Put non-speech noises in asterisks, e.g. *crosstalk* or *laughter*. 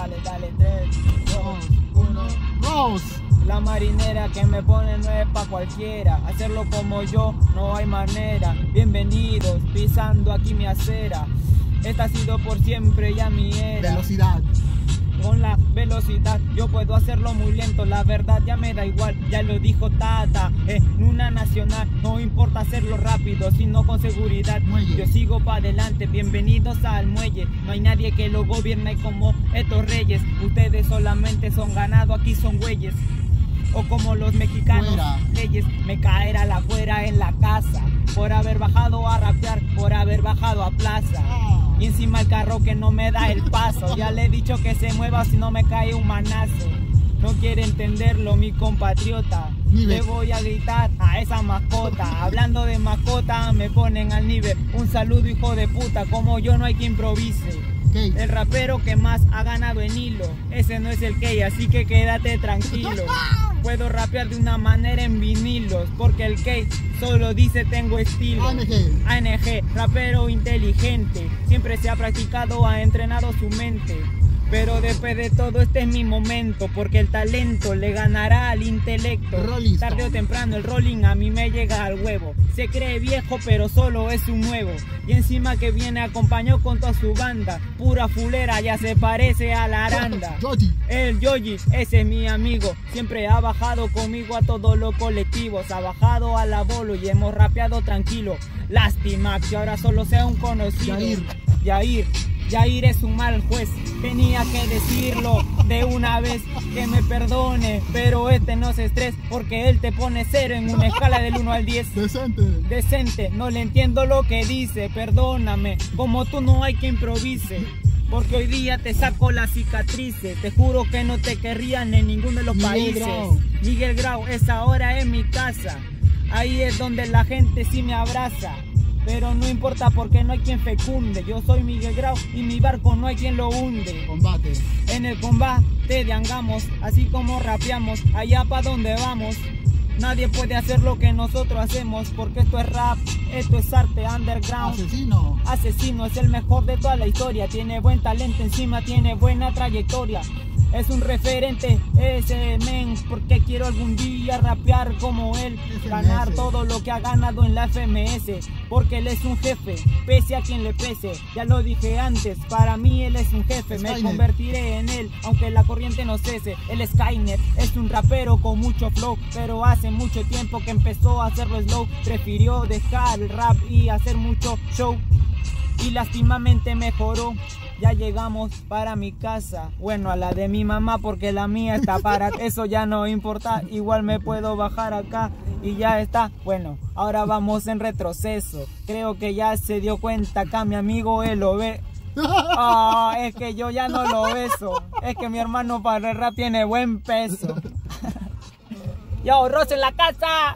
Dale, dale, 3, 2, 1. Rose. La marinera que me pone no es pa' cualquiera. Hacerlo como yo no hay manera. Bienvenidos, pisando aquí mi acera. Esta ha sido por siempre ya mi era. Velocidad. Con la velocidad yo puedo hacerlo muy lento, la verdad ya me da igual, ya lo dijo Tata. En una nacional no importa hacerlo rápido, sino con seguridad. Muelle. Yo sigo para adelante, bienvenidos al muelle. No hay nadie que lo gobierne como estos reyes. Ustedes solamente son ganado, aquí son güeyes. O como los mexicanos, Fuera. leyes, me caerá la fuera en la. Por haber bajado a rapear, por haber bajado a plaza. Y encima el carro que no me da el paso. Ya le he dicho que se mueva si no me cae un manazo. No quiere entenderlo mi compatriota. Le voy a gritar a esa mascota. Hablando de mascota me ponen al nivel. Un saludo hijo de puta, como yo no hay que improvise. El rapero que más ha ganado en hilo, ese no es el que así que quédate tranquilo. *laughs* Puedo rapear de una manera en vinilos, porque el K solo dice tengo estilo. ANG. ANG, rapero inteligente, siempre se ha practicado, ha entrenado su mente. Pero después de todo este es mi momento, porque el talento le ganará al intelecto. Rolling Tarde o temprano el rolling a mí me llega al huevo. Se cree viejo pero solo es un nuevo. Y encima que viene acompañado con toda su banda. Pura fulera ya se parece a la aranda. El Yoji, ese es mi amigo, siempre ha bajado conmigo a todos los colectivos, ha bajado a la bolo y hemos rapeado tranquilo. Lástima que ahora solo sea un conocido. Yair. Yair, Yair es un mal juez, tenía que decirlo de una vez que me perdone, pero este no se estrés porque él te pone cero en una escala del 1 al 10 Decente. decente, no le entiendo lo que dice, perdóname, como tú no hay que improvise. Porque hoy día te saco las cicatrices, te juro que no te querrían en ninguno de los Miguel países. Grau. Miguel Grau, esa hora es mi casa, ahí es donde la gente sí me abraza. Pero no importa porque no hay quien fecunde, yo soy Miguel Grau y mi barco no hay quien lo hunde. Combate. En el combate de Angamos, así como rapeamos, allá pa' donde vamos. Nadie puede hacer lo que nosotros hacemos, porque esto es rap, esto es arte underground. Asesino. Asesino es el mejor de toda la historia, tiene buen talento encima, tiene buena trayectoria. Es un referente ese men, porque quiero algún día rapear como él, ganar todo lo que ha ganado en la FMS, porque él es un jefe, pese a quien le pese. Ya lo dije antes, para mí él es un jefe, me convertiré en él, aunque la corriente no cese. El Skynet es un rapero con mucho flow, pero hace mucho tiempo que empezó a hacerlo slow, prefirió dejar el rap y hacer mucho show y lástimamente mejoró. Ya llegamos para mi casa, bueno, a la de mi mamá porque la mía está para *laughs* eso ya no importa, igual me puedo bajar acá y ya está. Bueno, ahora vamos en retroceso. Creo que ya se dio cuenta acá mi amigo él lo ve. *laughs* Ah, es que yo ya no lo beso. Es que mi hermano para el rap tiene buen peso. *laughs* Yo, Ross en la casa.